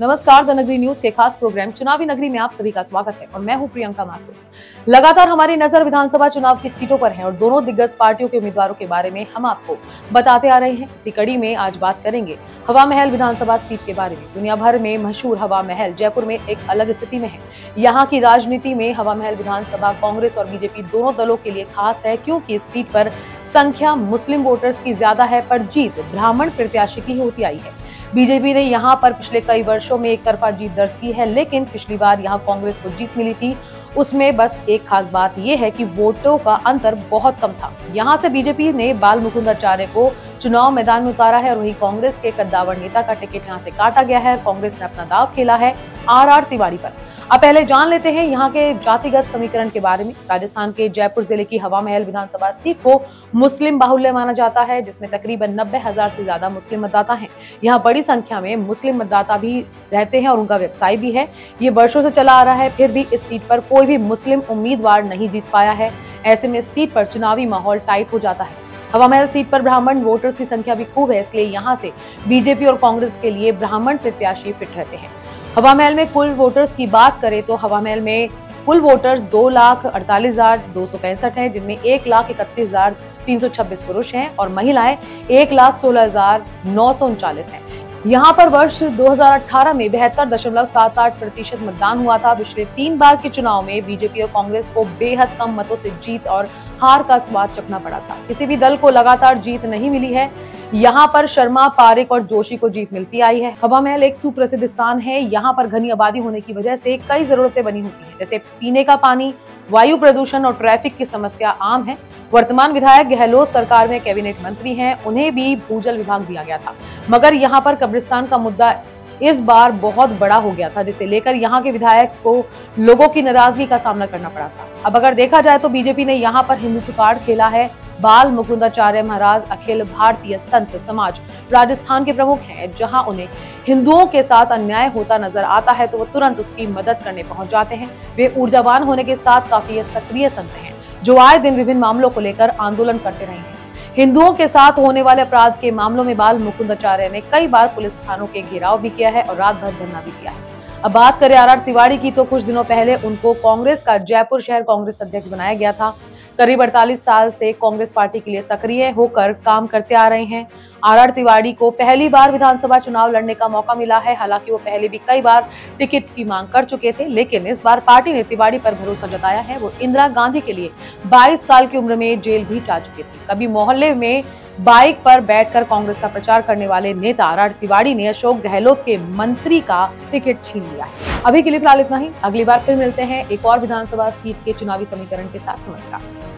नमस्कार, द नगरी न्यूज़ के खास प्रोग्राम चुनावी नगरी में आप सभी का स्वागत है और मैं हूँ प्रियंका माथुर। लगातार हमारी नज़र विधानसभा चुनाव की सीटों पर है और दोनों दिग्गज पार्टियों के उम्मीदवारों के बारे में हम आपको बताते आ रहे हैं। इसी कड़ी में आज बात करेंगे हवा महल विधानसभा सीट के बारे में। दुनिया भर में मशहूर हवा महल जयपुर में एक अलग स्थिति में है। यहाँ की राजनीति में हवा महल विधानसभा, कांग्रेस और बीजेपी दोनों दलों के लिए खास है, क्योंकि इस सीट पर संख्या मुस्लिम वोटर्स की ज़्यादा है, पर जीत ब्राह्मण प्रत्याशी की होती आई है। बीजेपी ने यहाँ पर पिछले कई वर्षों में एक तरफा जीत दर्ज की है, लेकिन पिछली बार यहाँ कांग्रेस को जीत मिली थी। उसमें बस एक खास बात यह है कि वोटों का अंतर बहुत कम था। यहाँ से बीजेपी ने बाल मुकुंदाचार्य को चुनाव मैदान में उतारा है और वही कांग्रेस के कद्दावर नेता का टिकट यहाँ से काटा गया है। कांग्रेस ने अपना दाव खेला है आर आर तिवारी पर। अब पहले जान लेते हैं यहाँ के जातिगत समीकरण के बारे में। राजस्थान के जयपुर ज़िले की हवा महल विधानसभा सीट को मुस्लिम बाहुल्य माना जाता है, जिसमें तकरीबन नब्बे हज़ार से ज़्यादा मुस्लिम मतदाता हैं। यहाँ बड़ी संख्या में मुस्लिम मतदाता भी रहते हैं और उनका व्यवसाय भी है। ये वर्षों से चला आ रहा है, फिर भी इस सीट पर कोई भी मुस्लिम उम्मीदवार नहीं जीत पाया है। ऐसे में सीट पर चुनावी माहौल टाइट हो जाता है। हवा महल सीट पर ब्राह्मण वोटर्स की संख्या भी खूब है, इसलिए यहाँ से बीजेपी और कांग्रेस के लिए ब्राह्मण प्रत्याशी फिट रहते हैं। हवा महल में कुल वोटर्स की बात करें तो हवा महल में कुल वोटर्स दो लाख अड़तालीस हज़ार दो सौ पैंसठ है, जिनमें एक लाख इकतीस हज़ार तीन सौ छब्बीस पुरुष हैं और महिलाएँ एक लाख सोलह हज़ार नौ सौ उनचालीस है। यहाँ पर वर्ष 2018 में बेहतर दशमलव सात आठ प्रतिशत मतदान हुआ था। पिछले तीन बार के चुनाव में बीजेपी और कांग्रेस को बेहद कम मतों से जीत और हार का स्वाद चखना पड़ा था। किसी भी दल को लगातार जीत नहीं मिली है। यहाँ पर शर्मा, पारिक और जोशी को जीत मिलती आई है। हवा महल एक सुप्रसिद्ध स्थान है। यहाँ पर घनी आबादी होने की वजह से कई जरूरतें बनी होती है। जैसे पीने का पानी, वायु प्रदूषण और ट्रैफ़िक की समस्या आम है। वर्तमान विधायक गहलोत सरकार में कैबिनेट मंत्री हैं। उन्हें भी भूजल विभाग दिया गया था। मगर यहाँ पर कब्रिस्तान का मुद्दा इस बार बहुत बड़ा हो गया था, जिसे लेकर यहाँ के विधायक को लोगों की नाराज़गी का सामना करना पड़ा था। अब अगर देखा जाए तो बीजेपी ने यहाँ पर हिंदुत्व कार्ड खेला है। बाल मुकुंदाचार्य महाराज अखिल भारतीय संत समाज राजस्थान के प्रमुख हैं, जहाँ उन्हें हिंदुओं के साथ अन्याय होता नज़र आता है तो वो तुरंत उसकी मदद करने पहुँच जाते हैं। वे ऊर्जावान होने के साथ काफ़ी सक्रिय संत हैं, जो आए दिन विभिन्न मामलों को लेकर आंदोलन करते रहे हैं। हिंदुओं के साथ होने वाले अपराध के मामलों में बाल मुकुंदाचार्य ने कई बार पुलिस थानों के घेराव भी किया है और रात भर धरना भी किया है। अब बात करें आर आर तिवारी की तो कुछ दिनों पहले उनको कांग्रेस का जयपुर शहर कांग्रेस अध्यक्ष बनाया गया था। करीब 48 साल से कांग्रेस पार्टी के लिए सक्रिय होकर काम करते आ रहे हैं। आर आर तिवारी को पहली बार विधानसभा चुनाव लड़ने का मौका मिला है। हालाँकि वो पहले भी कई बार टिकट की मांग कर चुके थे, लेकिन इस बार पार्टी ने तिवाड़ी पर भरोसा जताया है। वो इंदिरा गांधी के लिए 22 साल की उम्र में जेल भी जा चुके थे। कभी मोहल्ले में बाइक पर बैठकर कांग्रेस का प्रचार करने वाले नेता आर तिवारी ने अशोक गहलोत के मंत्री का टिकट छीन लिया है। अभी के लिए फ़िलहाल इतना ही। अगली बार फिर मिलते हैं एक और विधानसभा सीट के चुनावी समीकरण के साथ। नमस्कार।